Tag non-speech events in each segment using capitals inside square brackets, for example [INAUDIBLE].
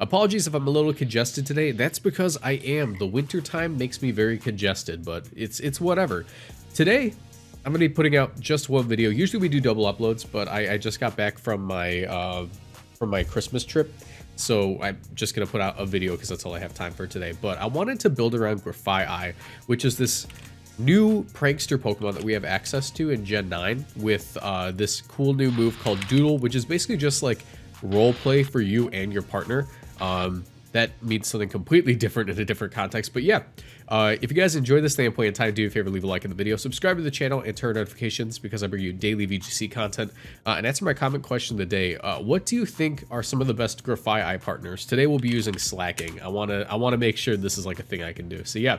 Apologies if I'm a little congested today. That's because I am. The winter time makes me very congested, but it's it's whatever. Today, I'm going to be putting out just one video. Usually we do double uploads, but I, I just got back from my uh, from my Christmas trip. So I'm just to put out a video because that's all I have time for today. But I wanted to build around Grafaiai, which is this new prankster Pokemon that we have access to in Gen 9 with uh, this cool new move called Doodle, which is basically just like role play for you and your partner. Um, that means something completely different in a different context. But yeah, uh, if you guys enjoy this thing and time, do a favor, leave a like in the video, subscribe to the channel, and turn notifications because I bring you daily VGC content. Uh, and answer my comment question of the day. Uh, what do you think are some of the best Grafaiai partners? Today we'll be using Slaking. I want to I want to make sure this is like a thing I can do. So yeah,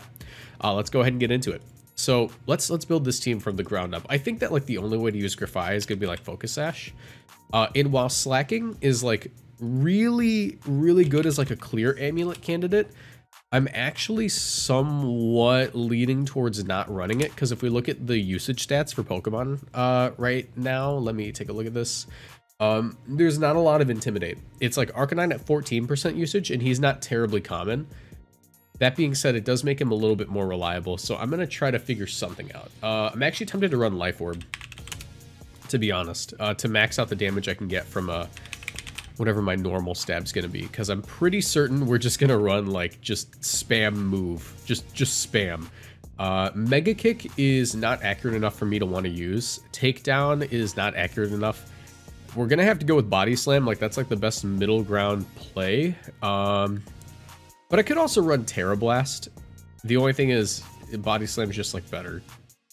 uh, let's go ahead and get into it. So let's let's build this team from the ground up. I think that like the only way to use Grafaiai is gonna be like Focus Sash. Uh, and while Slaking is like really, really good as like a clear amulet candidate. I'm actually somewhat leaning towards not running it because if we look at the usage stats for Pokemon uh, right now, let me take a look at this. Um, there's not a lot of Intimidate. It's like Arcanine at 14% usage and he's not terribly common. That being said, it does make him a little bit more reliable, so I'm going to try to figure something out. Uh, I'm actually tempted to run Life Orb, to be honest, uh, to max out the damage I can get from a whatever my normal stab's gonna be, because I'm pretty certain we're just gonna run like just spam move, just just spam. Uh, Mega Kick is not accurate enough for me to want to use. Takedown is not accurate enough. We're gonna have to go with Body Slam, like that's like the best middle ground play. Um, but I could also run Tera Blast. The only thing is, Body Slam is just like better.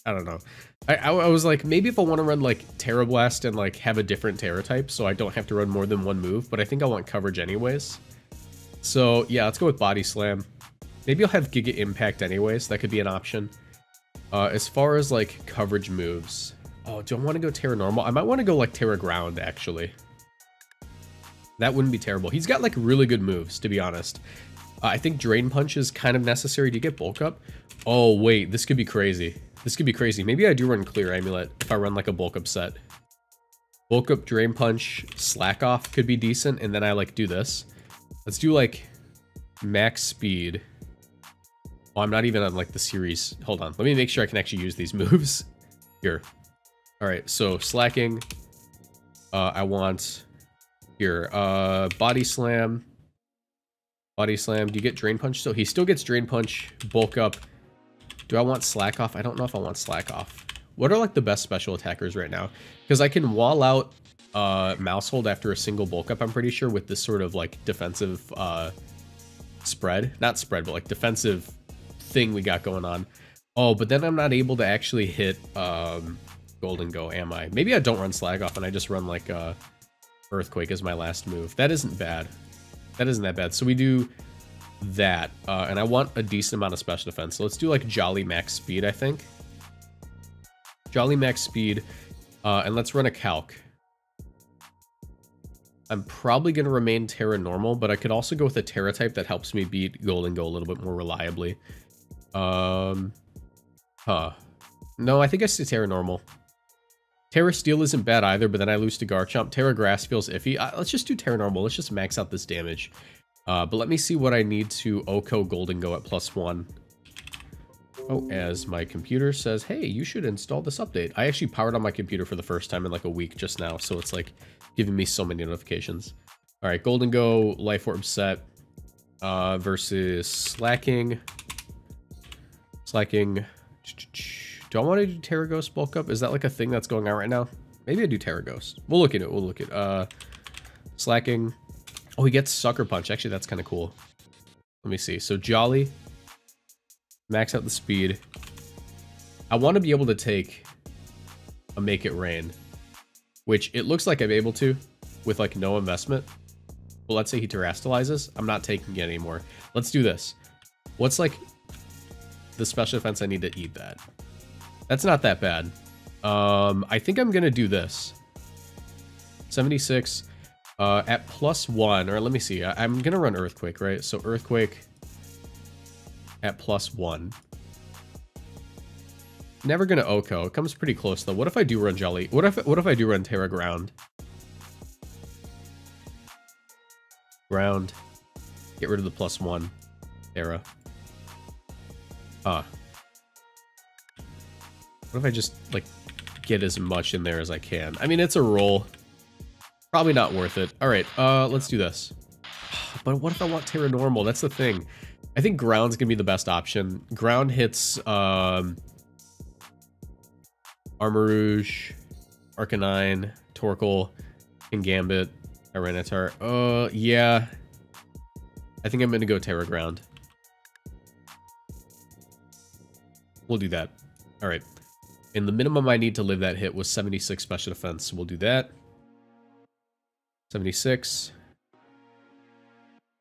I don't know. I, I, I was like, maybe if I want to run like Tera Blast and like have a different Tera type, so I don't have to run more than one move, but I think I want coverage anyways. So yeah, let's go with Body Slam. Maybe I'll have Giga Impact anyways, that could be an option. Uh, as far as like coverage moves, oh, do I want to go Tera Normal? I might want to go like Tera Ground actually. That wouldn't be terrible. He's got like really good moves, to be honest. Uh, I think Drain Punch is kind of necessary to get Bulk Up. Oh, wait, this could be crazy. This could be crazy. Maybe I do run Clear Amulet if I run like a bulk up set. Bulk up, Drain Punch, Slack Off could be decent, and then I like do this. Let's do like max speed. Oh, I'm not even on like the series. Hold on. Let me make sure I can actually use these [LAUGHS] moves. Here. All right, so Slaking. Uh, I want here. Uh, body slam. Body slam. Do you get drain punch? So he still gets drain punch, bulk up, do I want slack off? I don't know if I want slack off. What are like the best special attackers right now? Because I can wall out uh, Maushold after a single bulk up, I'm pretty sure, with this sort of like defensive uh, spread. Not spread, but like defensive thing we got going on. Oh, but then I'm not able to actually hit um, Gholdengo, am I? Maybe I don't run Slack Off and I just run like uh, Earthquake as my last move. That isn't bad. That isn't that bad. So we do that. Uh, and I want a decent amount of special defense. So let's do like Jolly Max Speed, I think. Jolly Max Speed. Uh, and let's run a calc. I'm probably going to remain Tera Normal, but I could also go with a Tera type that helps me beat Gholdengo a little bit more reliably. Um, huh. No, I think I say Tera Normal. Tera Steel isn't bad either, but then I lose to Garchomp. Tera Grass feels iffy. Uh, let's just do Tera Normal. Let's just max out this damage. Uh, but let me see what I need to OHKO Golden Go at plus one. Oh, as my computer says, hey, you should install this update. I actually powered on my computer for the first time in like a week just now, so it's like giving me so many notifications. All right, Gholdengo, Life Orb set uh, versus Slaking. Slaking. Do I want to do Tera Ghost bulk up? Is that like a thing that's going on right now? Maybe I do Tera Ghost. We'll look at it. We'll look at uh, Slaking. Oh, he gets Sucker Punch. Actually, that's kind of cool. Let me see. So Jolly. Max out the speed. I want to be able to take a Make It Rain. Which it looks like I'm able to with like no investment. But let's say he terastallizes. I'm not taking it anymore. Let's do this. What's like the special defense I need to eat that? That's not that bad. Um, I think I'm going to do this. 76. Uh, at plus one, or let me see, I, am gonna run Earthquake, right? So Earthquake at plus one. Never gonna OHKO. It comes pretty close though. What if I do run Jelly? What if what if I do run Tera Ground? Ground. Get rid of the plus one era. Huh. What if I just, like, get as much in there as I can? I mean, it's a roll. Probably not worth it. All right, uh, let's do this. [SIGHS] But what if I want Tera Normal? That's the thing. I think ground's gonna be the best option. Ground hits um, Armarouge, Arcanine, Torkoal, and Gambit, Tyranitar. Uh, yeah. I think I'm gonna go Tera Ground. We'll do that. All right. And the minimum I need to live that hit was 76 special defense. We'll do that. 76.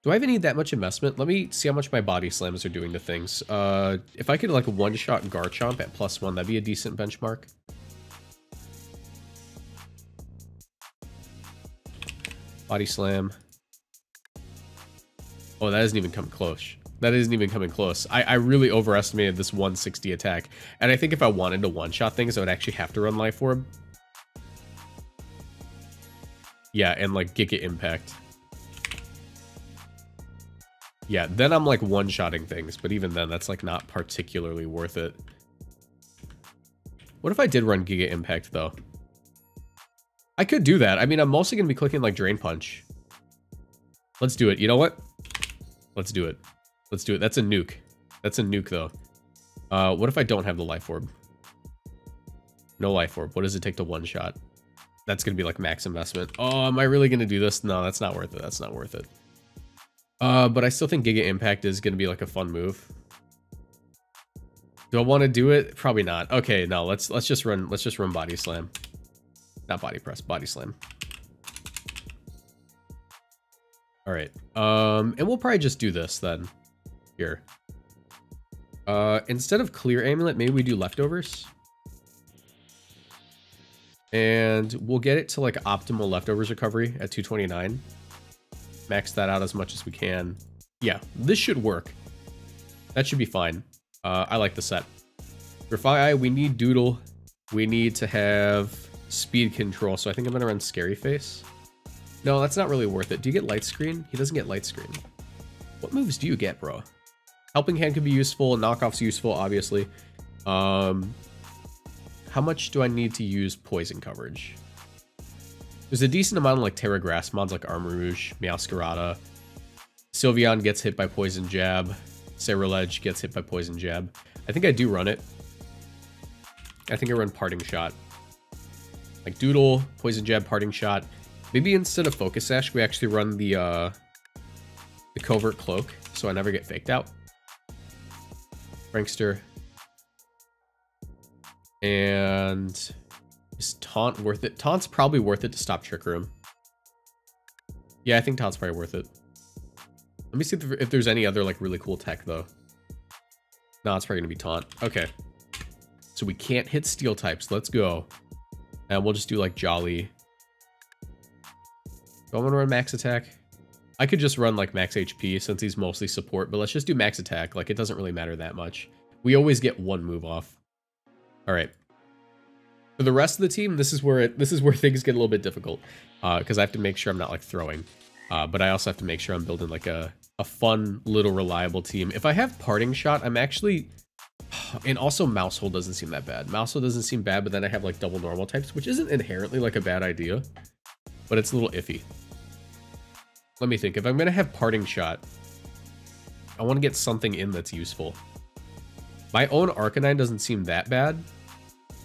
Do I even need that much investment? Let me see how much my body slams are doing to things. Uh, if I could like one-shot Garchomp at plus one, that'd be a decent benchmark. Body slam. Oh, that isn't even coming close. That isn't even coming close. I, I really overestimated this 160 attack. And I think if I wanted to one-shot things, I would actually have to run Life Orb. Yeah, and like Giga Impact. Yeah, then I'm like one-shotting things, but even then, that's like not particularly worth it. What if I did run Giga Impact, though? I could do that. I mean, I'm mostly going to be clicking like Drain Punch. Let's do it. You know what? Let's do it. Let's do it. That's a nuke. That's a nuke, though. Uh, what if I don't have the Life Orb? No Life Orb. What does it take to one-shot? That's going to be like max investment. Oh, am I really going to do this? No, that's not worth it. That's not worth it. Uh, but I still think Giga Impact is going to be like a fun move. Do I want to do it? Probably not. Okay, no, let's let's just run let's just run body slam. Not body press, body slam. All right. Um and we'll probably just do this then. Here. Uh instead of clear amulet, maybe we do leftovers. And we'll get it to like optimal leftovers recovery at 229 max that out as much as we can. Yeah, this should work. That should be fine. Uh, I like the set. For Fire we need Doodle. We need to have speed control, so I think I'm to run Scary Face. No, that's not really worth it. Do you get Light Screen? He doesn't get Light Screen. What moves do you get, bro? Helping Hand could be useful. Knockoff's useful, obviously. Um, how much do I need to use Poison coverage? There's a decent amount of like Tera Grass mods like Armarouge, Meowscarada. Sylveon gets hit by Poison Jab. Ceruledge gets hit by Poison Jab. I think I do run it. I think I run Parting Shot. Like Doodle, Poison Jab, Parting Shot. Maybe instead of Focus Sash, we actually run the uh, the Covert Cloak, so I never get faked out. Prankster. And is Taunt worth it? Taunt's probably worth it to stop Trick Room. Yeah, I think Taunt's probably worth it. Let me see if there's any other like really cool tech though. No, it's probably gonna be Taunt. Okay. So we can't hit Steel types. Let's go. And we'll just do like Jolly. Do I want to run Max Attack? I could just run like Max HP since he's mostly support, but let's just do Max Attack. Like it doesn't really matter that much. We always get one move off. All right. For the rest of the team, this is where it this is where [LAUGHS] things get a little bit difficult because uh, I have to make sure I'm not like throwing, uh, but I also have to make sure I'm building like a a fun little reliable team. If I have parting shot, I'm actually [SIGHS] and also Maushold doesn't seem that bad. Maushold doesn't seem bad, but then I have like double normal types, which isn't inherently like a bad idea, but it's a little iffy. Let me think. If I'm gonna have parting shot, I want to get something in that's useful. My own Arcanine doesn't seem that bad,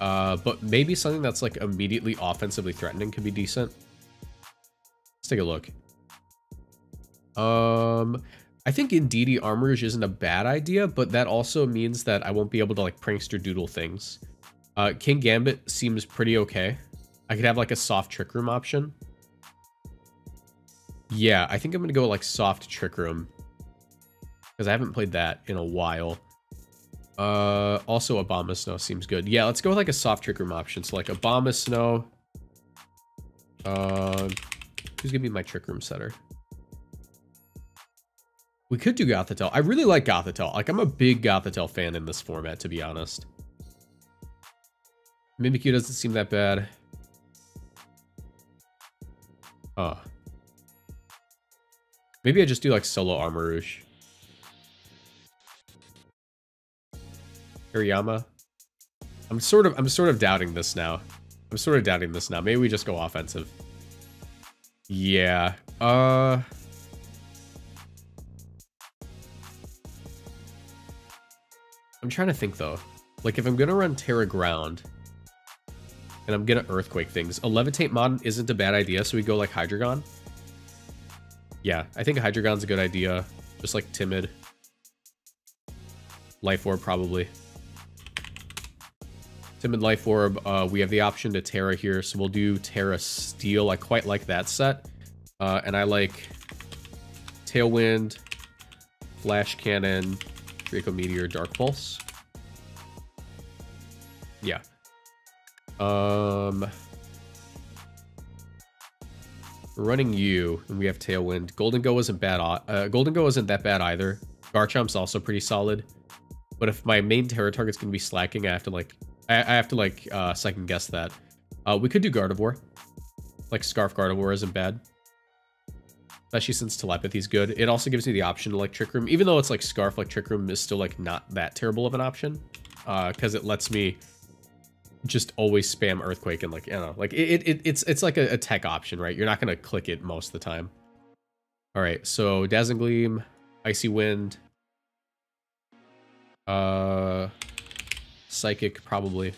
uh, but maybe something that's like immediately offensively threatening could be decent. Let's take a look. Um, I think Indeedee Armarouge isn't a bad idea, but that also means that I won't be able to like prankster doodle things. Uh, Kingambit seems pretty okay. I could have like a soft trick room option. Yeah, I think I'm gonna go like soft trick room because I haven't played that in a while. Uh, also Abomasnow seems good. Yeah, let's go with like a soft trick room option. So like Abomasnow. Uh, who's gonna be my trick room setter? We could do Gothitelle. I really like Gothitelle. Like, I'm a big Gothitelle fan in this format, to be honest. Mimikyu doesn't seem that bad. Oh. Maybe I just do like solo Armarouge. Hariyama. I'm sort of I'm sort of doubting this now. I'm sort of doubting this now. Maybe we just go offensive. Yeah. Uh I'm trying to think though. Like if I'm gonna run Tera Ground and I'm gonna Earthquake things, a Levitate mod isn't a bad idea, so we go like Hydreigon. Yeah, I think Hydreigon's a good idea. Just like Timid. Life Orb probably. Timid Life Orb, uh, we have the option to Tera here, so we'll do Tera Steel. I quite like that set. Uh, and I like Tailwind, Flash Cannon, Draco Meteor, Dark Pulse. Yeah. Um, running you, and we have Tailwind. Gholdengo isn't bad. Uh, Gholdengo isn't that bad either. Garchomp's also pretty solid. But if my main Tera target's gonna be Slaking, I have to like, I, I have to like uh, second guess that. Uh, we could do Gardevoir. Like Scarf Gardevoir isn't bad especially since telepathy is good. It also gives me the option to like Trick Room, even though it's like Scarf, like Trick Room is still like not that terrible of an option, because uh, it lets me just always spam Earthquake and like you know, like it, it it's it's like a, a tech option, right? You're not gonna click it most of the time. All right, so Dazzling Gleam, Icy Wind, uh, Psychic probably.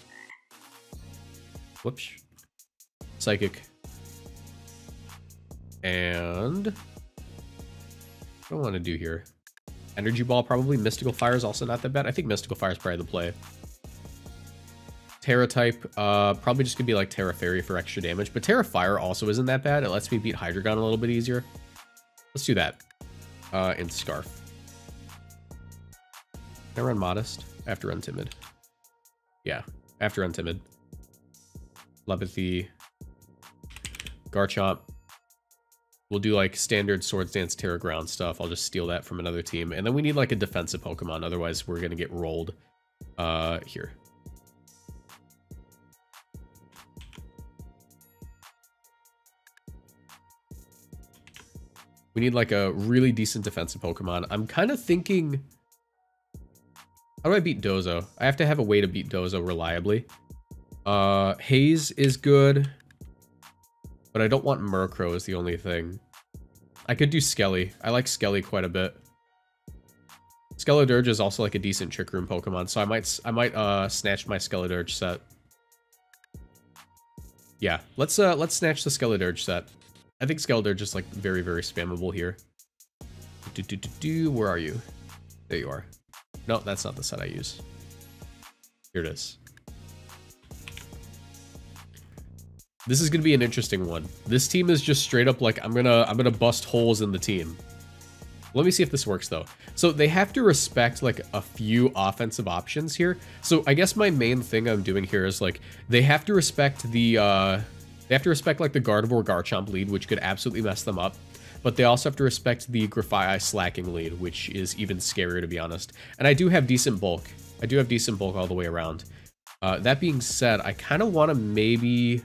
Whoops. Psychic. And what do I want to do here? Energy Ball probably. Mystical Fire is also not that bad. I think Mystical Fire is probably the play. Tera type, uh, probably just gonna be like Tera Fairy for extra damage, but Tera Fire also isn't that bad. It lets me beat Hydreigon a little bit easier. Let's do that. Uh, and Scarf. Can I run Modest? After run Timid. Yeah, after run Timid. Lepathy. Garchomp. We'll do like standard Swords Dance Tera Ground stuff. I'll just steal that from another team. And then we need like a defensive Pokemon. Otherwise, we're going to get rolled uh, here. We need like a really decent defensive Pokemon. I'm kind of thinking... How do I beat Dozo? I have to have a way to beat Dozo reliably. Uh, Haze is good. But I don't want Murkrow is the only thing. I could do Skelly. I like Skelly quite a bit. Skeledirge is also like a decent Trick Room Pokemon, so I might I might uh snatch my Skeledirge set. Yeah, let's uh let's snatch the Skeledirge set. I think Skeledirge is like very very spammable here. Do do do do. Where are you? There you are. No, that's not the set I use. Here it is. This is gonna be an interesting one. This team is just straight up like, I'm gonna, I'm gonna bust holes in the team. Let me see if this works though. So they have to respect like a few offensive options here. So I guess my main thing I'm doing here is like, they have to respect the, uh, they have to respect like the Gardevoir Garchomp lead, which could absolutely mess them up. But they also have to respect the Grafaiai Slaking lead, which is even scarier to be honest. And I do have decent bulk. I do have decent bulk all the way around. Uh, that being said, I kind of want to maybe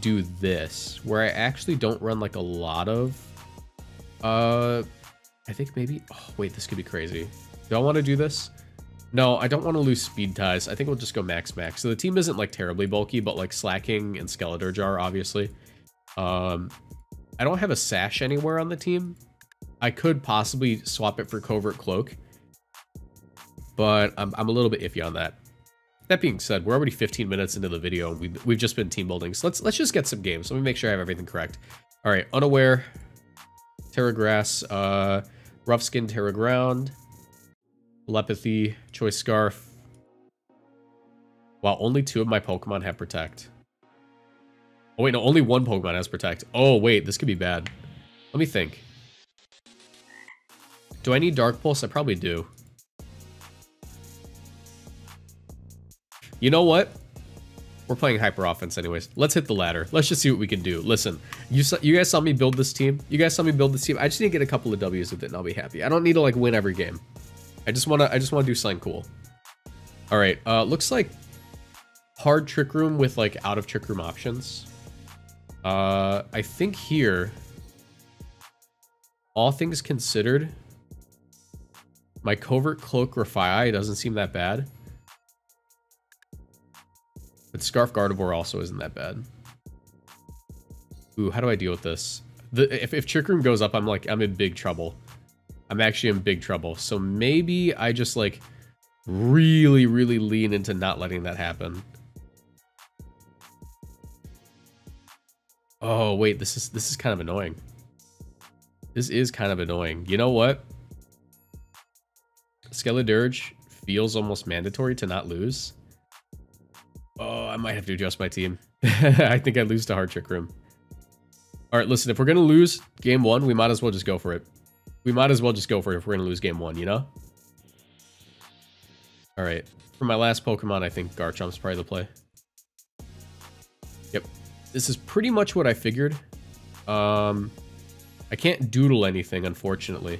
do this, where I actually don't run like a lot of, uh, I think maybe, oh wait, this could be crazy. Do I want to do this? No, I don't want to lose speed ties. I think we'll just go max max. So the team isn't like terribly bulky, but like Slaking and Skeledirge are obviously. Um, I don't have a Sash anywhere on the team. I could possibly swap it for Covert Cloak, but I'm, I'm a little bit iffy on that. That being said, we're already 15 minutes into the video and we've, we've just been team building. So let's let's just get some games. Let me make sure I have everything correct. All right, Unaware, Tera Grass, uh, Rough Skin, Tera Ground, Telepathy, Choice Scarf. Wow, only two of my Pokemon have Protect. Oh wait, no, only one Pokemon has Protect. Oh wait, this could be bad. Let me think. Do I need Dark Pulse? I probably do. You know what? We're playing hyper offense anyways. Let's hit the ladder. Let's just see what we can do. Listen, you saw, you guys saw me build this team. You guys saw me build this team. I just need to get a couple of W's with it and I'll be happy. I don't need to like win every game. I just want to I just want to do something cool. All right. Uh looks like hard trick room with like out of trick room options. Uh I think here all things considered, my covert cloak Grafai doesn't seem that bad. But Scarf Gardevoir also isn't that bad. Ooh, how do I deal with this? The, if, if Trick Room goes up, I'm like, I'm in big trouble. I'm actually in big trouble. So maybe I just like really, really lean into not letting that happen. Oh, wait, this is this is kind of annoying. This is kind of annoying. You know what? Skeledirge feels almost mandatory to not lose. Oh, I might have to adjust my team. [LAUGHS] I think I lose to Hard Trick Room. All right, listen, if we're going to lose game one, we might as well just go for it. We might as well just go for it if we're going to lose game one, you know? All right. For my last Pokemon, I think Garchomp's probably the play. Yep. This is pretty much what I figured. Um, I can't doodle anything, unfortunately.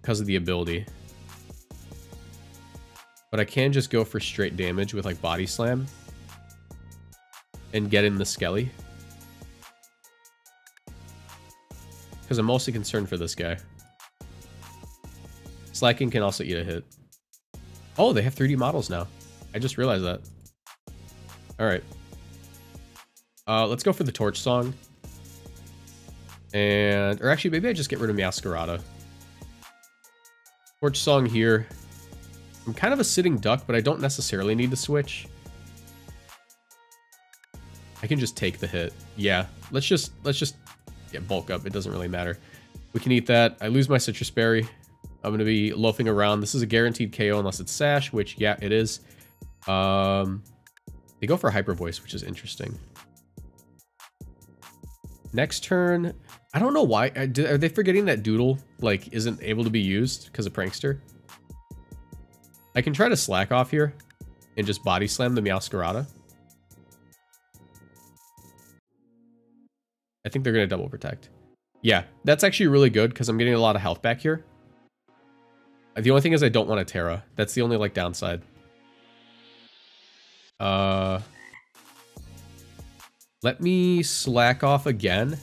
Because of the ability. But I can just go for straight damage with, like, Body Slam. And get in the Skelly. Because I'm mostly concerned for this guy. Slaking can also eat a hit. Oh, they have 3D models now. I just realized that. Alright. Uh, let's go for the Torch Song. And, or actually, maybe I just get rid of Meowscarada. Torch Song here. I'm kind of a sitting duck, but I don't necessarily need to switch. I can just take the hit. Yeah, let's just, let's just, yeah, bulk up. It doesn't really matter. We can eat that. I lose my Sitrus Berry. I'm going to be loafing around. This is a guaranteed KO unless it's Sash, which, yeah, it is. Um, they go for Hyper Voice, which is interesting. Next turn, I don't know why. Are they forgetting that Doodle, like, isn't able to be used because of Prankster? I can try to slack off here and just body slam the Meowscarada. I think they're going to double protect. Yeah, that's actually really good because I'm getting a lot of health back here. The only thing is I don't want a Tera. That's the only, like, downside. Uh, let me slack off again.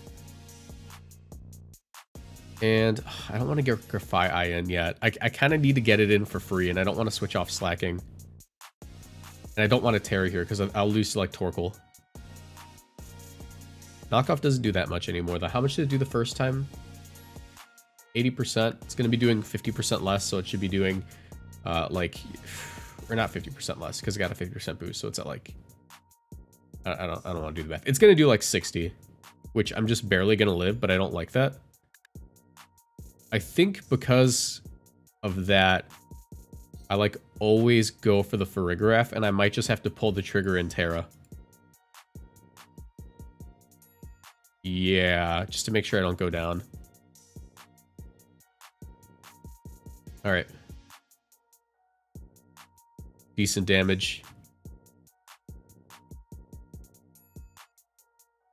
And I don't want to get Grafai in yet. I, I kind of need to get it in for free, and I don't want to switch off Slaking. And I don't want to Tera here, because I'll lose like, Torkoal. Knockoff doesn't do that much anymore, though. How much did it do the first time? 80%. It's going to be doing 50% less, so it should be doing, uh, like, [SIGHS] or not 50% less, because it got a 50% boost, so it's at, like, I, don't, I don't want to do the math. It's going to do, like, 60, which I'm just barely going to live, but I don't like that. I think because of that, I, like, always go for the Farigiraf, and I might just have to pull the trigger in Tera. Yeah, just to make sure I don't go down. All right. Decent damage.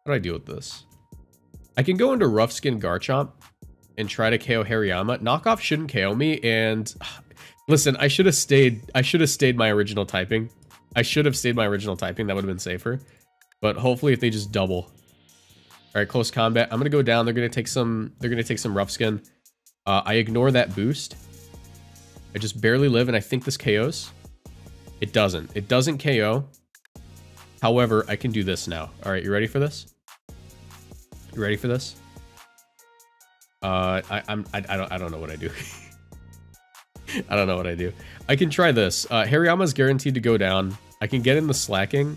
How do I deal with this? I can go into Rough Skin Garchomp and try to KO Hariyama. Knockoff shouldn't KO me, and [SIGHS] listen, I should have stayed. I should have stayed my original typing. I should have stayed my original typing. That would have been safer. But hopefully, if they just double, all right, close combat. I'm gonna go down. They're gonna take some. They're gonna take some rough skin. Uh, I ignore that boost. I just barely live, and I think this KOs. It doesn't. It doesn't KO. However, I can do this now. All right, you ready for this? You ready for this? Uh, I, I'm. I, I don't. I don't know what I do. [LAUGHS] I don't know what I do. I can try this. Uh, Hariyama's guaranteed to go down. I can get in the Slaking.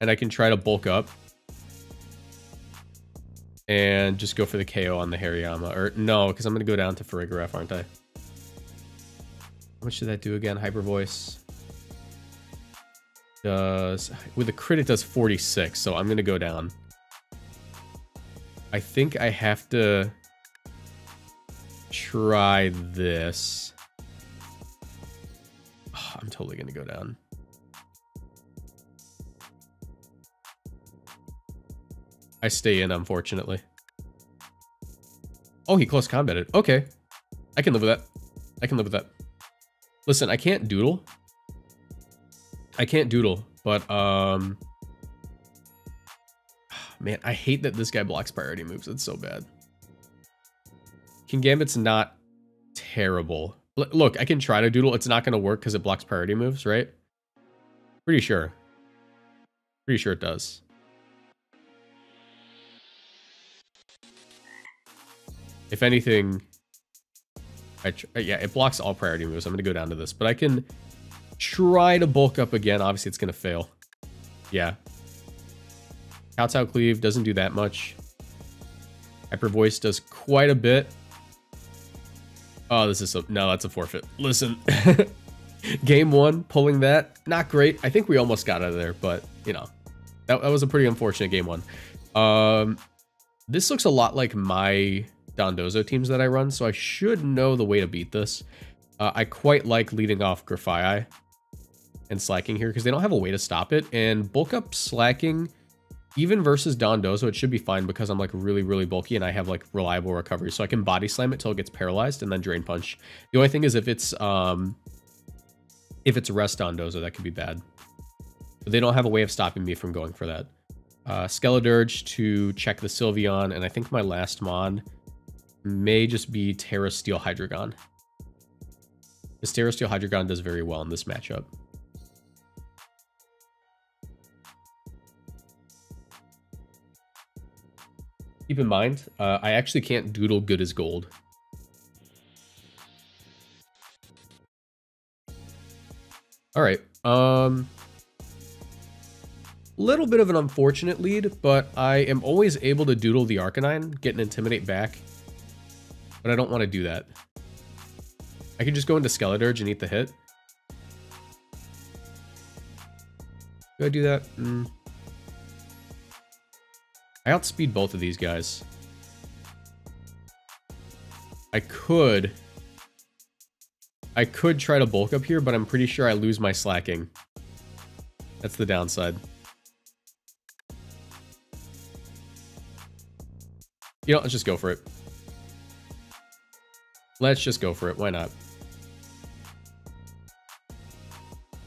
and I can try to bulk up and just go for the KO on the Hariyama. Or no, because I'm going to go down to Farigiraf, aren't I? How much did that do again? Hyper Voice does with a crit it does 46, so I'm going to go down. I think I have to try this. Oh, [SIGHS] I'm totally going to go down. I stay in, unfortunately. Oh, he close combated. Okay. I can live with that. I can live with that. Listen, I can't doodle. I can't doodle, but, um... [SIGHS] Man, I hate that this guy blocks priority moves. It's so bad. Kingambit's not terrible. L look, I can try to doodle. It's not going to work because it blocks priority moves, right? Pretty sure. Pretty sure it does. If anything, I yeah, it blocks all priority moves. I'm going to go down to this, but I can try to bulk up again. Obviously, it's going to fail. Yeah. Kowtow Cleave doesn't do that much. Hyper Voice does quite a bit. Oh, this is so... No, that's a forfeit. Listen. [LAUGHS] Game one, pulling that, not great. I think we almost got out of there, but, you know. That, that was a pretty unfortunate game one. Um, this looks a lot like my Dondozo teams that I run, so I should know the way to beat this. Uh, I quite like leading off Grafaiai and Slaking here because they don't have a way to stop it. And bulk up Slaking, even versus Dondozo, it should be fine because I'm like really, really bulky and I have like reliable recovery. So I can body slam it till it gets paralyzed and then drain punch. The only thing is if it's um if it's rest Dondozo, that could be bad. But they don't have a way of stopping me from going for that. Uh, Skeledirge to check the Sylveon, and I think my last mon may just be Tera Steel Hydreigon. This Tera Steel Hydreigon does very well in this matchup. Keep in mind, uh, I actually can't doodle good as gold. All right. Um, little bit of an unfortunate lead, but I am always able to doodle the Arcanine, get an Intimidate back, but I don't want to do that. I can just go into Skeledirge and eat the hit. Do I do that? Mm. I outspeed both of these guys. I could... I could try to bulk up here, but I'm pretty sure I lose my Slaking. That's the downside. You know, let's just go for it. Let's just go for it. Why not?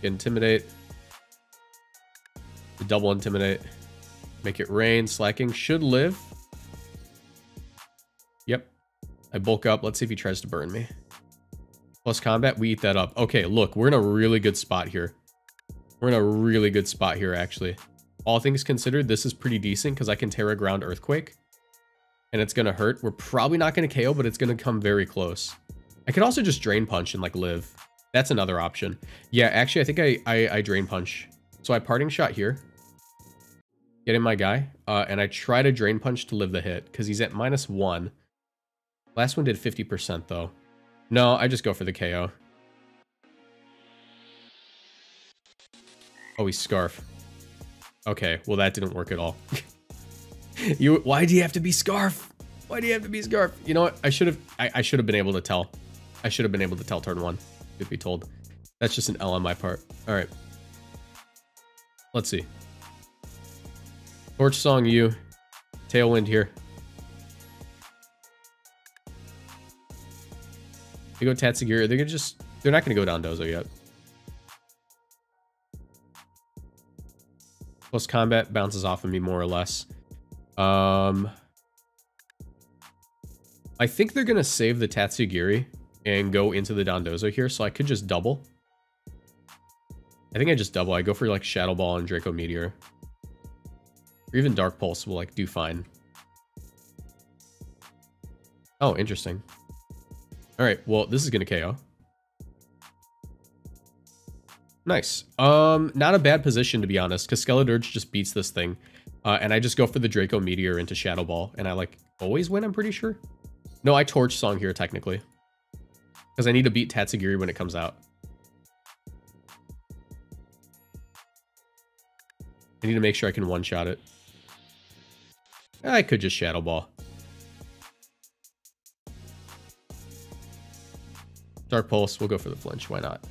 Intimidate. Double intimidate. Make it rain. Slaking should live. Yep. I bulk up. Let's see if he tries to burn me. Plus combat, we eat that up. Okay, look, we're in a really good spot here. We're in a really good spot here, actually. All things considered, this is pretty decent because I can Tera Ground Earthquake and it's going to hurt. We're probably not going to KO, but it's going to come very close. I could also just Drain Punch and like live. That's another option. Yeah, actually, I think I, I, I Drain Punch. So I Parting Shot here. Getting my guy. Uh, and I try to Drain Punch to live the hit because he's at minus one. Last one did 50% though. No, I just go for the KO. Oh, he's Scarf. Okay, well that didn't work at all. [LAUGHS] you why do you have to be scarf? Why do you have to be scarf? You know what? I should have I, I should have been able to tell. I should have been able to tell turn one, if be told. That's just an L on my part. Alright. Let's see. Torch Song you. Tailwind here. They go Tatsugiri. They're gonna just they're not gonna go down Dozo yet. Plus combat bounces off of me more or less. Um, I think they're to save the Tatsugiri and go into the Dondozo here, so I could just double. I think I just double. I go for like Shadow Ball and Draco Meteor. Or even Dark Pulse will like do fine. Oh, interesting. All right, well, this is going to KO. Nice. Um, not a bad position, to be honest, because Skeledirge just beats this thing. Uh, and I just go for the Draco Meteor into Shadow Ball, and I like always win, I'm pretty sure. No, I Torch Song here, technically. Because I need to beat Tatsugiri when it comes out. I need to make sure I can one-shot it. I could just Shadow Ball. Dark Pulse, we'll go for the flinch, why not?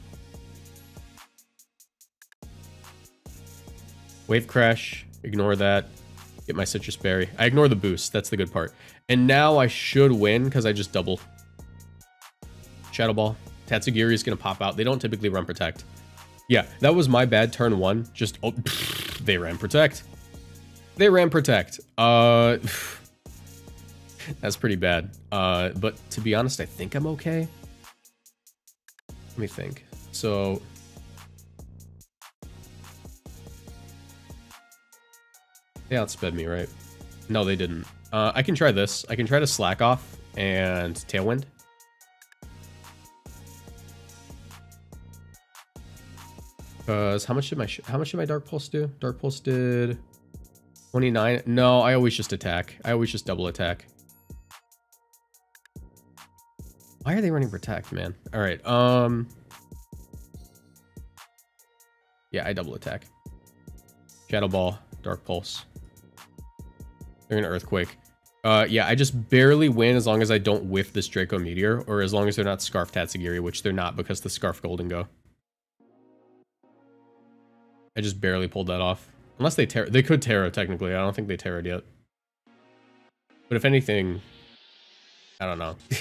Wave Crash, Ignore that. Get my Sitrus Berry. I ignore the boost. That's the good part. And now I should win because I just double. Shadow Ball. Tatsugiri is going to pop out. They don't typically run Protect. Yeah, that was my bad turn one. Just, oh, [LAUGHS] they ran Protect. They ran Protect. Uh, [SIGHS] that's pretty bad. Uh, but to be honest, I think I'm okay. Let me think. So... They outsped me, right? No, they didn't. Uh, I can try this. I can try to slack off and Tailwind. Because how much did my how much did my Dark Pulse do? Dark Pulse did 29. No, I always just attack. I always just double attack. Why are they running Protect, man? All right. Um. Yeah, I double attack. Shadow Ball, Dark Pulse. They're gonna Earthquake. Uh, yeah, I just barely win as long as I don't whiff this Draco Meteor, or as long as they're not Scarf Tatsugiri, which they're not because the Scarf Gholdengo. I just barely pulled that off. Unless they tear- they could Tera, technically. I don't think they Tera yet. But if anything, I don't know. [LAUGHS]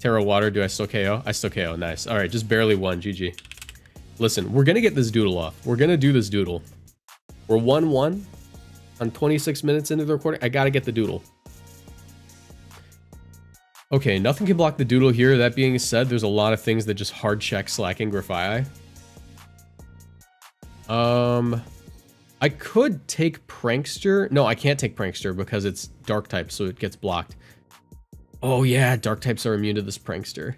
Tera Water, do I still KO? I still KO, nice. Alright, just barely won, GG. Listen, we're gonna get this doodle off. We're gonna do this doodle. We're 1-1 on 26 minutes into the recording. I gotta get the doodle. Okay, nothing can block the doodle here. That being said, there's a lot of things that just hard check Slaking Grafaiai. Um, I could take Prankster. No, I can't take Prankster because it's Dark type, so it gets blocked. Oh yeah, Dark types are immune to this Prankster.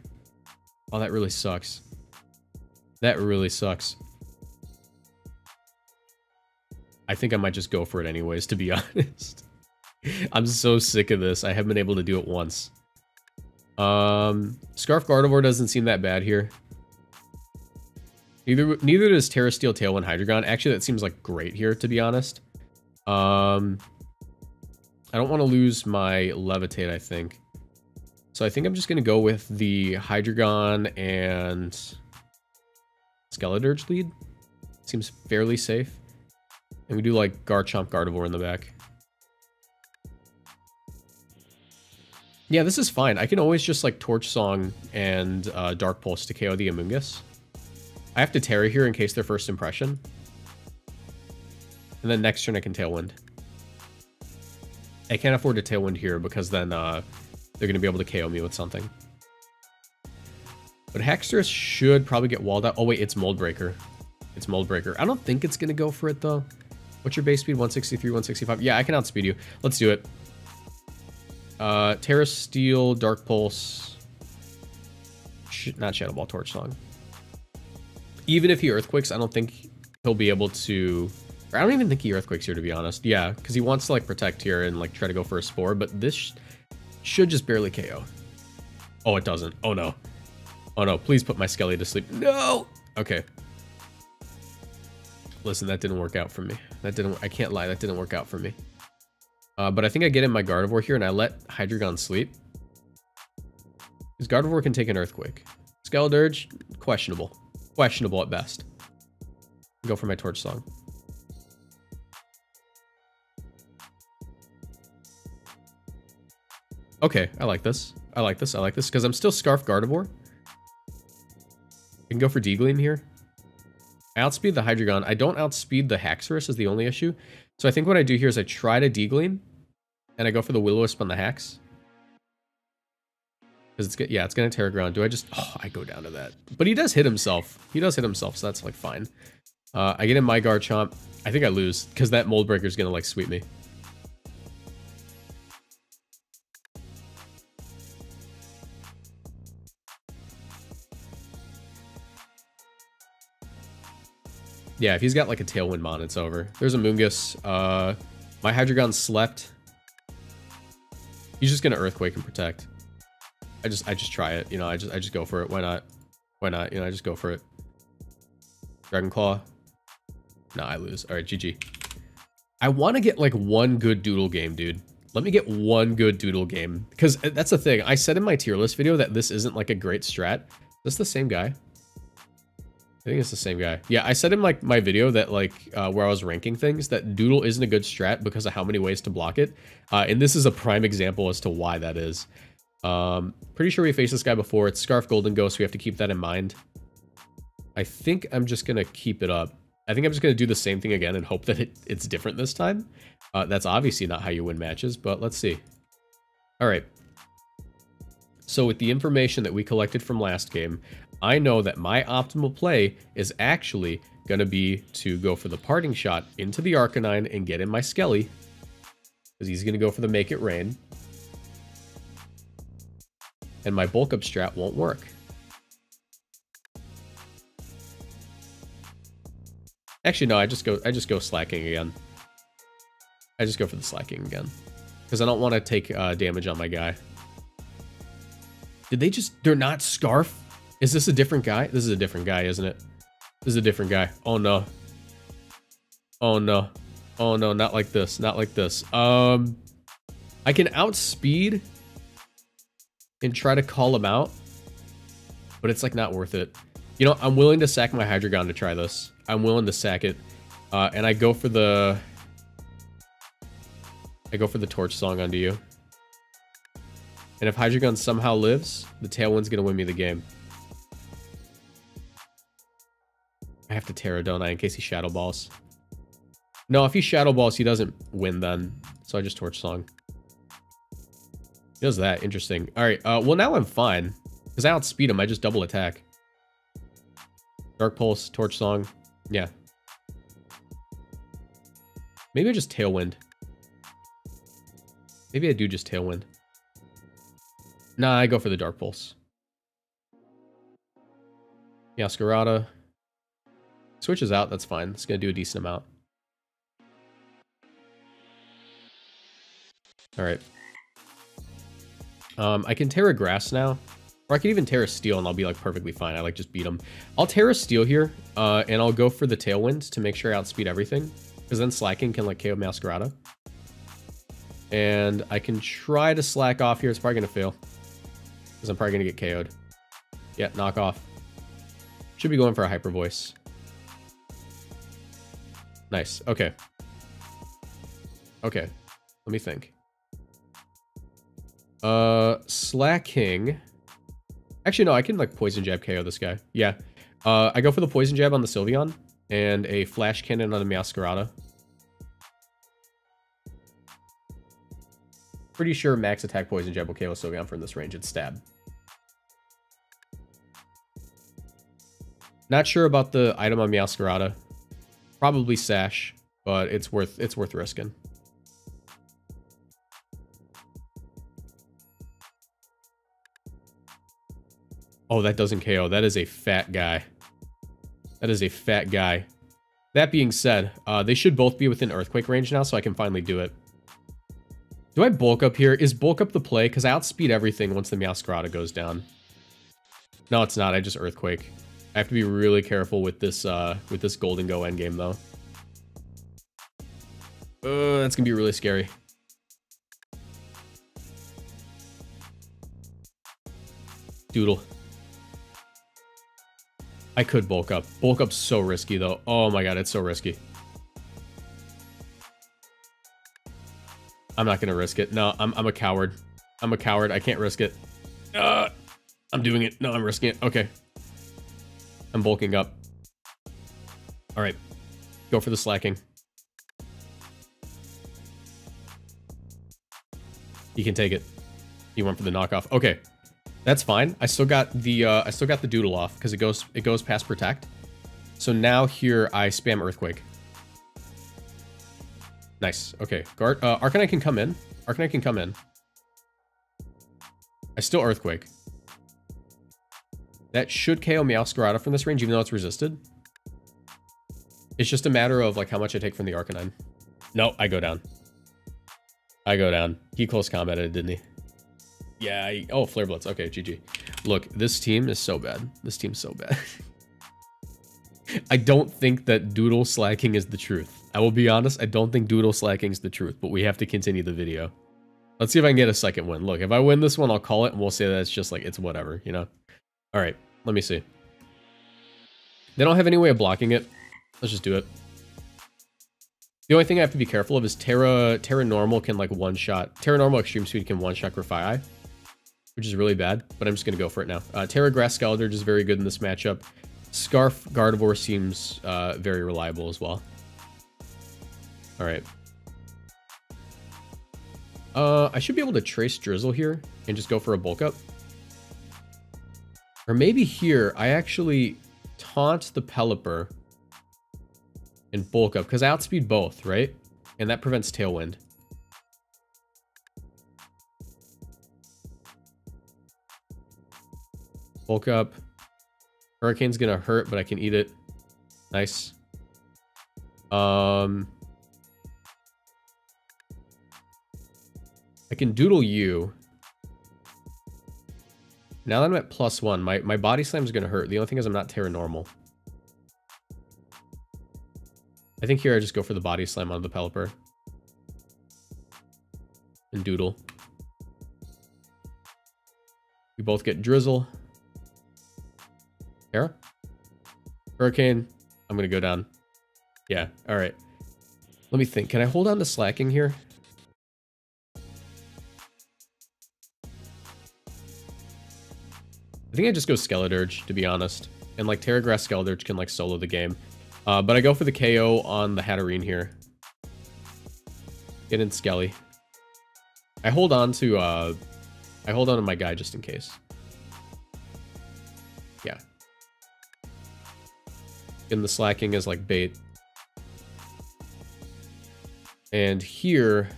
Oh, that really sucks. That really sucks. I think I might just go for it anyways, to be [LAUGHS] honest. I'm so sick of this. I haven't been able to do it once. Um, Scarf Gardevoir doesn't seem that bad here. Neither, neither does Tera Steel Tailwind Hydreigon. Actually, that seems like great here, to be honest. Um, I don't want to lose my Levitate, I think. So I think I'm just going to go with the Hydreigon and Skeledirge lead. Seems fairly safe. And we do like Garchomp Gardevoir in the back. Yeah, this is fine. I can always just like Torch Song and uh, Dark Pulse to KO the Amoonguss. I have to Tera here in case their first impression. And then next turn I can Tailwind. I can't afford to Tailwind here because then uh, they're going to be able to KO me with something. But Haxorus should probably get walled out. Oh, wait, it's Mold Breaker. It's Mold Breaker. I don't think it's going to go for it, though. What's your base speed? 163, 165? Yeah, I can outspeed you. Let's do it. Uh, Tera Steel, Dark Pulse. Sh not Shadow Ball, Torch Song. Even if he Earthquakes, I don't think he'll be able to... I don't even think he Earthquakes here, to be honest. Yeah, because he wants to, like, Protect here and, like, try to go for a Spore, but this sh should just barely KO. Oh, it doesn't. Oh, no. Oh no, please put my Skelly to sleep. No! Okay. Listen, that didn't work out for me. That didn't, I can't lie, that didn't work out for me. Uh, but I think I get in my Gardevoir here and I let Hydreigon sleep. Because Gardevoir can take an Earthquake. Skeledirge, questionable. Questionable at best. Go for my Torch Song. Okay, I like this. I like this. I like this because I'm still Scarf Gardevoir. I can go for Deagling here. I outspeed the Hydreigon. I don't outspeed the Haxorus is the only issue. So I think what I do here is I try to Deagling, and I go for the Will-O-Wisp on the Hax. Because it's good. yeah, it's gonna Tera Ground. Do I just oh I go down to that. But he does hit himself. He does hit himself, so that's like fine. Uh, I get in my Garchomp. I think I lose, because that Mold Breaker is gonna like sweep me. Yeah, if he's got like a Tailwind Mon, it's over. There's a Moongus. Uh, my Hydreigon slept. He's just gonna Earthquake and Protect. I just, I just try it. You know, I just, I just go for it. Why not? Why not? You know, I just go for it. Dragon Claw. No, I lose. All right, GG. I want to get like one good Doodle game, dude. Let me get one good Doodle game. Because uh, that's the thing. I said in my tier list video that this isn't like a great strat. Is this the same guy? I think it's the same guy. Yeah, I said in like my video that like uh, where I was ranking things that Doodle isn't a good strat because of how many ways to block it. Uh, and this is a prime example as to why that is. Um, pretty sure we faced this guy before. It's Scarf Golden Ghost. we have to keep that in mind. I think I'm just going to keep it up. I think I'm just going to do the same thing again and hope that it, it's different this time. Uh, that's obviously not how you win matches, but let's see. All right. So with the information that we collected from last game, I know that my optimal play is actually going to be to go for the parting shot into the Arcanine and get in my Skelly. Because he's going to go for the Make It Rain. And my bulk up strat won't work. Actually, no, I just go I just go Slaking again. I just go for the Slaking again. Because I don't want to take uh, damage on my guy. Did they just... They're not Scarf? Is this a different guy? This is a different guy, isn't it? This is a different guy. Oh, no. Oh, no. Oh, no, not like this. Not like this. Um, I can outspeed and try to call him out. But it's, like, not worth it. You know, I'm willing to sack my Hydreigon to try this. I'm willing to sack it. Uh, and I go for the... I go for the Torch Song onto you. And if Hydreigon somehow lives, the Tailwind's going to win me the game. Have to Tera, don't I, in case he Shadow Balls. No, if he Shadow Balls, he doesn't win then. So I just Torch Song. He does that. Interesting. All right. Uh, well, now I'm fine. Because I outspeed him. I just double attack. Dark Pulse, Torch Song. Yeah. Maybe I just Tailwind. Maybe I do just Tailwind. Nah, I go for the Dark Pulse. Meowscarada. Switches out, that's fine. It's going to do a decent amount. Alright. Um, I can Tera Grass now. Or I can even Tera Steel and I'll be like perfectly fine. I like just beat them. I'll Tera Steel here, uh, and I'll go for the Tailwind to make sure I outspeed everything. Because then Slaking can like KO Meowscarada. And I can try to slack off here. It's probably going to fail. Because I'm probably going to get KO'd. Yeah, knock off. Should be going for a Hyper Voice. Nice. Okay. Okay. Let me think. Uh, Slaking. Actually, no, I can like Poison Jab KO this guy. Yeah. Uh, I go for the Poison Jab on the Sylveon and a Flash Cannon on the Meowscarada. Pretty sure max attack poison jab will KO Sylveon from this range. It's stab. Not sure about the item on Meowscarada. Probably Sash, but it's worth it's worth risking. Oh, that doesn't KO. That is a fat guy. That is a fat guy. That being said, uh, they should both be within Earthquake range now, so I can finally do it. Do I bulk up here? Is bulk up the play? Because I outspeed everything once the Meowscarada goes down. No, it's not. I just Earthquake. I have to be really careful with this uh, with this Gholdengo endgame, though. Uh, that's going to be really scary. Doodle. I could bulk up. Bulk up's so risky, though. Oh my god, it's so risky. I'm not going to risk it. No, I'm, I'm a coward. I'm a coward. I can't risk it. Uh, I'm doing it. No, I'm risking it. Okay. I'm bulking up. All right. Go for the Slaking. He can take it. He went for the knockoff. Okay. That's fine. I still got the uh, I still got the doodle off because it goes it goes past protect. So now here I spam earthquake. Nice. Okay. Guard, uh, Arcanine can come in. Arcanine can come in. I still Earthquake. That should KO Meowscarada from this range, even though it's resisted. It's just a matter of like how much I take from the Arcanine. No, I go down. I go down. He close combated, didn't he? Yeah. He, oh, Flare Blitz. Okay, GG. Look, this team is so bad. This team's so bad. [LAUGHS] I don't think that Doodle Slaking is the truth. I will be honest, I don't think Doodle Slaking is the truth, but we have to continue the video. Let's see if I can get a second win. Look, if I win this one, I'll call it, and we'll say that it's just like, it's whatever, you know? All right, let me see. They don't have any way of blocking it. Let's just do it. The only thing I have to be careful of is Tera Tera Normal can like one-shot. Tera Normal Extreme Speed can one-shot Grafaiai, which is really bad, but I'm just going to go for it now. Uh, Tera Grass Skeledirge is very good in this matchup. Scarf Gardevoir seems uh, very reliable as well. All right. Uh, I should be able to trace Drizzle here and just go for a bulk up. Or maybe here, I actually taunt the Pelipper and bulk up because I outspeed both, right? And that prevents Tailwind. Bulk up. Hurricane's gonna hurt, but I can eat it. Nice. Um, I can doodle you. Now that I'm at plus one, my, my body slam is going to hurt. The only thing is I'm not Tera normal. I think here I just go for the body slam on the Pelipper. And doodle. We both get drizzle. Tera? Hurricane. I'm going to go down. Yeah, all right. Let me think. Can I hold on to Slaking here? I think I just go Skeledirge, to be honest. And like Tera Grass Skeledirge can like solo the game. Uh, but I go for the KO on the Hatterene here. Get in Skelly. I hold on to uh I hold on to my guy just in case. Yeah. And the Slaking is like bait. And here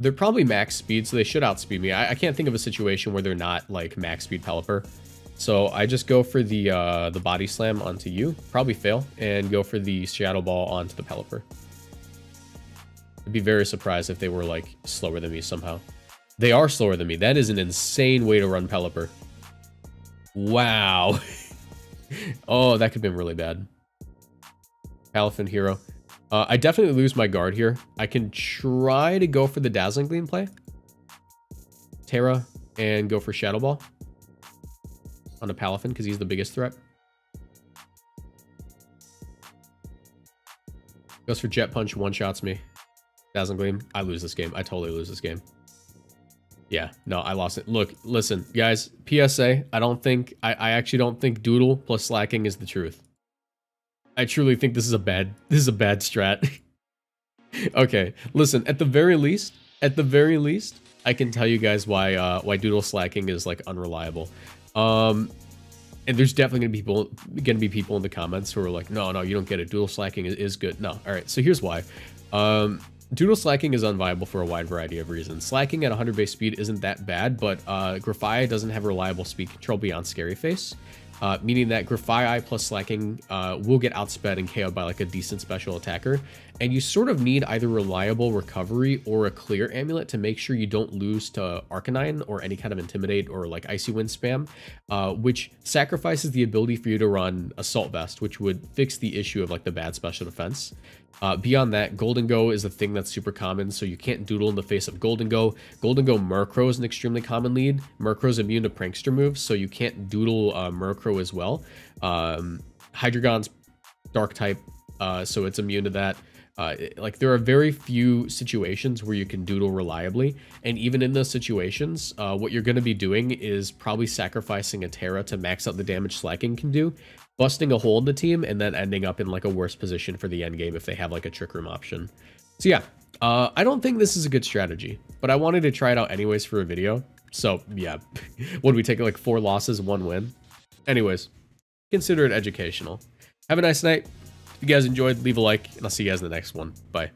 they're probably max speed, so they should outspeed me. I, I can't think of a situation where they're not like max speed Pelipper. So I just go for the uh, the body slam onto you, probably fail, and go for the shadow ball onto the Pelipper. I'd be very surprised if they were like slower than me somehow. They are slower than me. That is an insane way to run Pelipper. Wow. [LAUGHS] oh, that could have been really bad. Palafin hero. Uh, I definitely lose my guard here. I can try to go for the Dazzling Gleam play. Tera and go for Shadow Ball on a Palafin because he's the biggest threat. Goes for Jet Punch, one-shots me. Dazzling Gleam. I lose this game. I totally lose this game. Yeah, no, I lost it. Look, listen, guys, PSA, I don't think, I, I actually don't think Doodle plus Slaking is the truth. I truly think this is a bad [LAUGHS] this is a bad strat. [LAUGHS] okay, listen, at the very least, at the very least, I can tell you guys why uh why doodle Slaking is like unreliable. Um and there's definitely gonna be people gonna be people in the comments who are like, no, no, you don't get it. Doodle Slaking is, is good. No, all right. So here's why. Um, Doodle Slaking is unviable for a wide variety of reasons. Slaking at 100 base speed isn't that bad, but uh, Grafaiai doesn't have reliable speed control beyond Scary Face uh, meaning that Grafaiai plus Slaking uh, will get outsped and KO'd by like a decent special attacker. And you sort of need either reliable recovery or a clear amulet to make sure you don't lose to Arcanine or any kind of Intimidate or like Icy Wind spam, uh, which sacrifices the ability for you to run Assault Vest, which would fix the issue of like the bad special defense. Uh, beyond that, Gholdengo is a thing that's super common, so you can't doodle in the face of Gholdengo. Golden Go Murkrow is an extremely common lead. Murkrow's immune to Prankster moves, so you can't doodle uh, Murkrow as well. Um, Hydreigon's Dark type, uh, so it's immune to that. Uh, like there are very few situations where you can doodle reliably, and even in those situations, uh, what you're going to be doing is probably sacrificing a Tera to max out the damage Slaking can do, busting a hole in the team, and then ending up in like a worse position for the end game if they have like a Trick Room option. So yeah, uh, I don't think this is a good strategy, but I wanted to try it out anyways for a video. So yeah, [LAUGHS] would we take like four losses, one win? Anyways, consider it educational. Have a nice night. If you guys enjoyed, leave a like, and I'll see you guys in the next one. Bye.